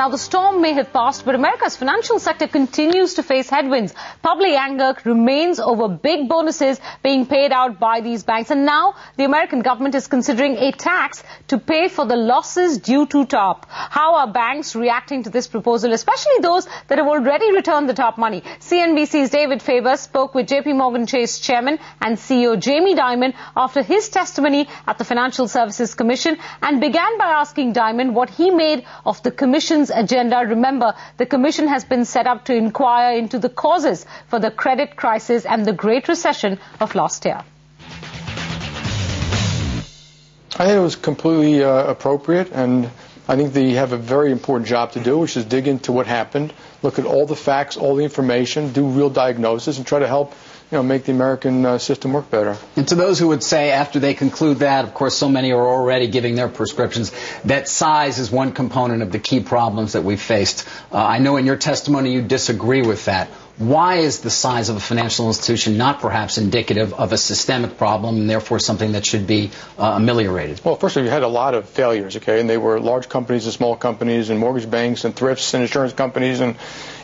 Now, the storm may have passed, but America's financial sector continues to face headwinds. Public anger remains over big bonuses being paid out by these banks. And now the American government is considering a tax to pay for the losses due to TARP. How are banks reacting to this proposal, especially those that have already returned the TARP money? CNBC's David Faber spoke with JP Morgan Chase chairman and CEO Jamie Dimon after his testimony at the Financial Services Commission and began by asking Dimon what he made of the commission's agenda. Remember, the Commission has been set up to inquire into the causes for the credit crisis and the Great Recession of last year. I think it was completely uh, appropriate, and I think they have a very important job to do, which is dig into what happened, look at all the facts, all the information, do real diagnosis, and try to help you know, make the American uh, system work better. And to those who would say after they conclude that, of course, so many are already giving their prescriptions, that size is one component of the key problems that we've faced. Uh, I know in your testimony you disagree with that. Why is the size of a financial institution not perhaps indicative of a systemic problem and therefore something that should be uh, ameliorated? Well, first of all, you had a lot of failures, okay, and they were large companies and small companies and mortgage banks and thrifts and insurance companies, and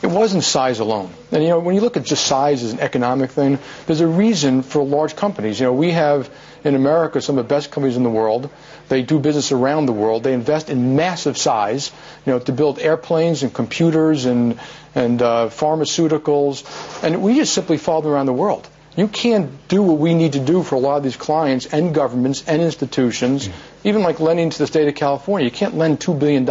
it wasn't size alone. And, you know, when you look at just size as an economic thing, there's a reason for large companies. You know, we have in America some of the best companies in the world. They do business around the world. They invest in massive size, you know, to build airplanes and computers and and uh, pharmaceuticals, and we just simply follow them around the world. You can't do what we need to do for a lot of these clients and governments and institutions, mm-hmm. Even like lending to the state of California. You can't lend $2 billion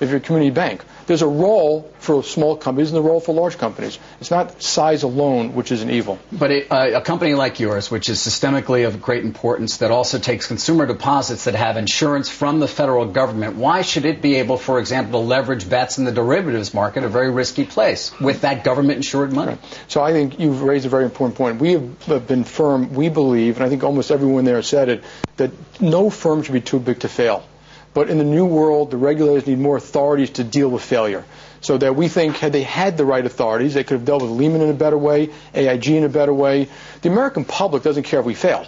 if you're a community bank. There's a role for small companies and a role for large companies. It's not size alone which is an evil. But it, uh, a company like yours, which is systemically of great importance, that also takes consumer deposits that have insurance from the federal government, why should it be able, for example, to leverage bets in the derivatives market, a very risky place, with that government-insured money? Right. So I think you've raised a very important point. We have been firm, we believe, and I think almost everyone there said it, that no firm should be too big to fail. But in the new world, the regulators need more authorities to deal with failure. So that we think had they had the right authorities, they could have dealt with Lehman in a better way, AIG in a better way. The American public doesn't care if we fail.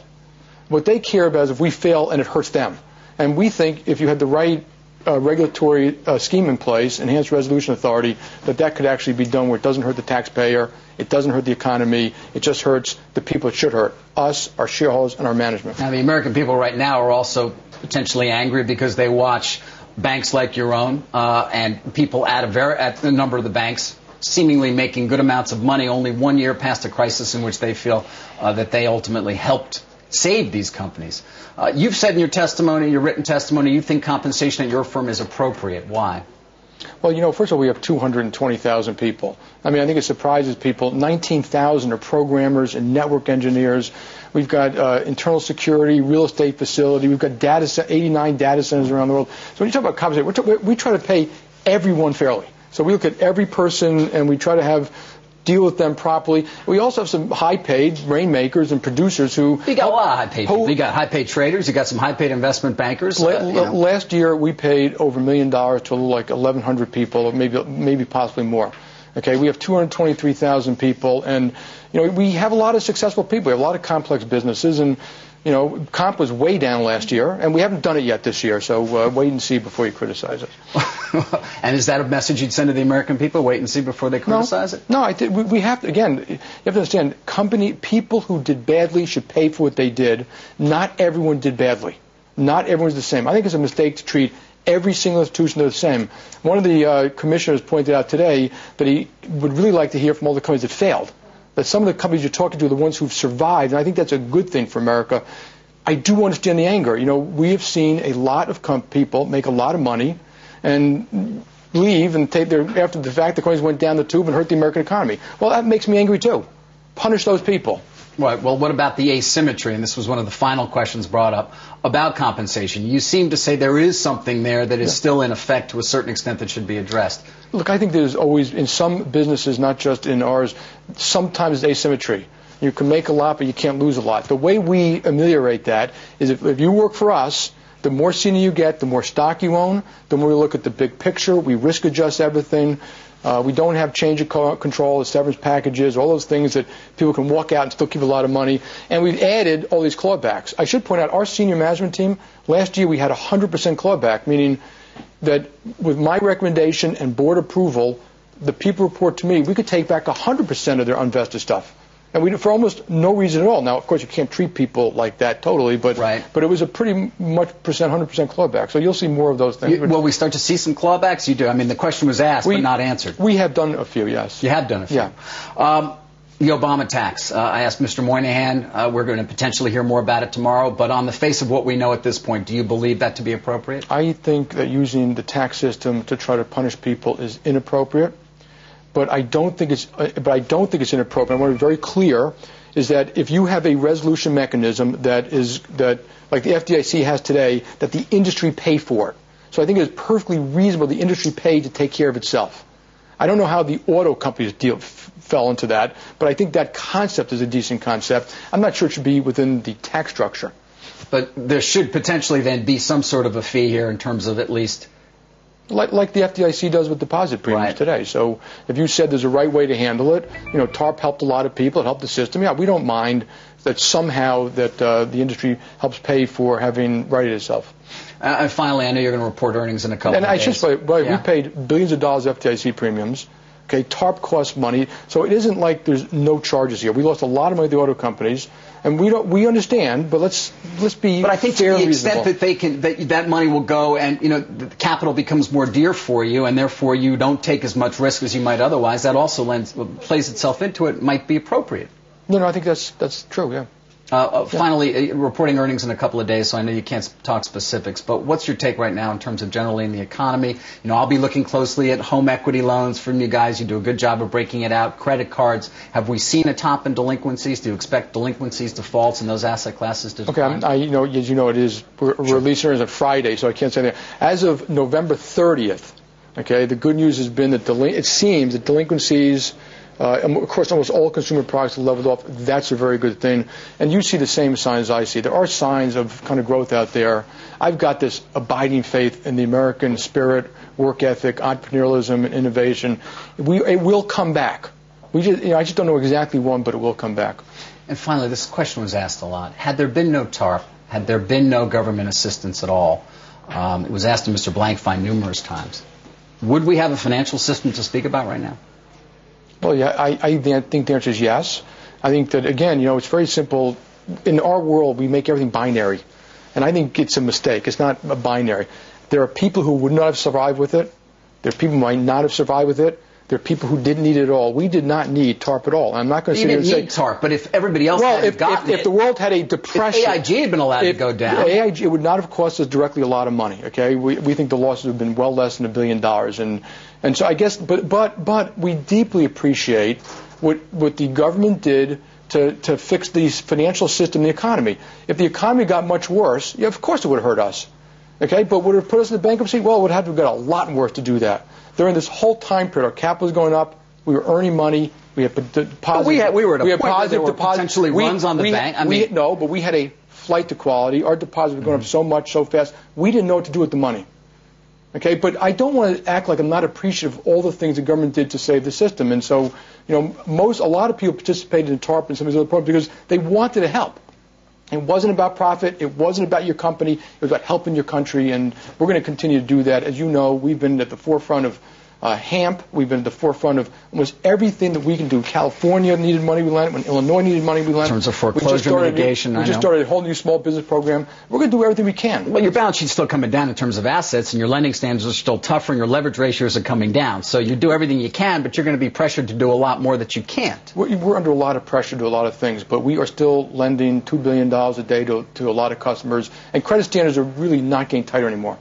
What they care about is if we fail and it hurts them. And we think if you had the right uh, regulatory uh, scheme in place, enhanced resolution authority, that that could actually be done where it doesn't hurt the taxpayer, it doesn't hurt the economy, it just hurts the people it should hurt, us, our shareholders, and our management. Now, the American people right now are also potentially angry because they watch banks like your own uh, and people at a very at a number of the banks seemingly making good amounts of money only one year past a crisis in which they feel uh, that they ultimately helped save these companies. Uh, you've said in your testimony, your written testimony, you think compensation at your firm is appropriate. Why? Well, you know, first of all, we have 220,000 people. I mean, I think it surprises people. 19,000 are programmers and network engineers. We've got uh, internal security, real estate facility. We've got data 89 data centers around the world. So when you talk about compensation, we try to pay everyone fairly. So we look at every person and we try to have deal with them properly. We also have some high-paid rainmakers and producers who. You got a lot of high-paid. Who, you got high-paid traders. You got some high-paid investment bankers. La- uh, you know. Last year, we paid over a million dollars to like 1,100 people, maybe maybe possibly more. Okay, we have 223,000 people, and you know we have a lot of successful people. We have a lot of complex businesses, and you know, comp was way down last year, and we haven't done it yet this year. So uh, wait and see before you criticize us. and is that a message you'd send to the American people? Wait and see before they criticize no, it. No, I th- we, we have to. Again, you have to understand. Company people who did badly should pay for what they did. Not everyone did badly. Not everyone's the same. I think it's a mistake to treat every single institution the same. One of the uh, commissioners pointed out today that he would really like to hear from all the companies that failed that some of the companies you're talking to are the ones who've survived, and I think that's a good thing for America. I do understand the anger. You know, we have seen a lot of com- people make a lot of money and leave and take their after the fact the coins went down the tube and hurt the American economy. Well, that makes me angry too. Punish those people. Right. Well, what about the asymmetry? And this was one of the final questions brought up about compensation. You seem to say there is something there that is yeah. still in effect to a certain extent that should be addressed. Look, I think there's always, in some businesses, not just in ours, sometimes asymmetry. You can make a lot, but you can't lose a lot. The way we ameliorate that is if, if you work for us, the more senior you get, the more stock you own, the more we look at the big picture, we risk adjust everything. Uh, we don't have change of control, the severance packages, all those things that people can walk out and still keep a lot of money. And we've added all these clawbacks. I should point out our senior management team, last year we had 100% clawback, meaning that with my recommendation and board approval, the people report to me, we could take back 100% of their unvested stuff. And we for almost no reason at all. Now, of course, you can't treat people like that totally, but right. but it was a pretty much percent, 100% clawback. So you'll see more of those things. You, will we start to see some clawbacks? You do. I mean, the question was asked we, but not answered. We have done a few, yes. You have done a few. Yeah. Um, the Obama tax. Uh, I asked Mr. Moynihan. Uh, we're going to potentially hear more about it tomorrow. But on the face of what we know at this point, do you believe that to be appropriate? I think that using the tax system to try to punish people is inappropriate. But I don't think it's. Uh, but I don't think it's inappropriate. I want to be very clear. Is that if you have a resolution mechanism that is that like the FDIC has today, that the industry pay for it. So I think it's perfectly reasonable the industry pay to take care of itself. I don't know how the auto companies deal, f- fell into that, but I think that concept is a decent concept. I'm not sure it should be within the tax structure. But there should potentially then be some sort of a fee here in terms of at least. Like, like the FDIC does with deposit premiums right. today. So if you said there's a right way to handle it, you know, TARP helped a lot of people, it helped the system. Yeah, we don't mind that somehow that uh, the industry helps pay for having righted itself. Uh, and finally, I know you're going to report earnings in a couple and of I days. just, but, but yeah. we paid billions of dollars of FDIC premiums. Okay, TARP costs money, so it isn't like there's no charges here. We lost a lot of money to the auto companies, and we don't. We understand, but let's let's be. But I think to the reasonable. extent that they can, that that money will go, and you know, the capital becomes more dear for you, and therefore you don't take as much risk as you might otherwise. That also lends plays itself into it. Might be appropriate. No, no, I think that's that's true. Yeah. Uh, uh, finally, uh, reporting earnings in a couple of days, so I know you can't talk specifics, but what's your take right now in terms of generally in the economy? You know, I'll be looking closely at home equity loans from you guys. You do a good job of breaking it out. Credit cards. Have we seen a top in delinquencies? Do you expect delinquencies, defaults in those asset classes to Okay, decline? I'm, I, you know, as you know, it is we're, releasing earnings on Friday, so I can't say that. As of November 30th, okay, the good news has been that delin- it seems that delinquencies. Uh, of course, almost all consumer products have leveled off. That's a very good thing. And you see the same signs I see. There are signs of kind of growth out there. I've got this abiding faith in the American spirit, work ethic, entrepreneurialism, and innovation. We, it will come back. We just, you know, I just don't know exactly when, but it will come back. And finally, this question was asked a lot. Had there been no TARP, had there been no government assistance at all, um, it was asked to Mr. Blankfein numerous times, would we have a financial system to speak about right now? Well, yeah, I, I think the answer is yes. I think that, again, you know, it's very simple. In our world, we make everything binary. And I think it's a mistake. It's not a binary. There are people who would not have survived with it. There are people who might not have survived with it. There are people who didn't need it at all. We did not need TARP at all. I'm not going to You sit here didn't and need say TARP, but if everybody else well, had if, gotten if, it, if the world had a depression, if AIG had been allowed if, to go down, AIG it would not have cost us directly a lot of money. Okay, we, we think the losses would have been well less than a billion dollars, and and so I guess, but but but we deeply appreciate what what the government did to, to fix the financial system, the economy. If the economy got much worse, yeah, of course it would have hurt us. Okay, but would it have put us in bankruptcy? Well, it would have to have got a lot worse to do that. During this whole time period, our capital was going up. We were earning money. We had deposits. But we had- we were at a we had point where positive there were potentially We- runs on the we- bank. I we- mean- no, but we had a flight to quality. Our deposits were going up mm-hmm. so much, so fast. We didn't know what to do with the money. Okay, but I don't want to act like I'm not appreciative of all the things the government did to save the system. And so, you know, most a lot of people participated in TARP and some of these other programs because they wanted to help. It wasn't about profit. It wasn't about your company. It was about helping your country, and we're going to continue to do that. As you know, we've been at the forefront of uh, HAMP. We've been at the forefront of almost everything that we can do. California needed money, we lent. When Illinois needed money, we lent. In terms of We foreclosure started a mitigation, We I just started a whole new small business program. We're going to do everything we can. Well, your balance sheet's still coming down in terms of assets, and your lending standards are still tougher, and your leverage ratios are coming down. So you do everything you can, but you're going to be pressured to do a lot more that you can't. We're, we're under a lot of pressure to do a lot of things, but we are still lending $2 billion a day to, to a lot of customers, and credit standards are really not getting tighter anymore.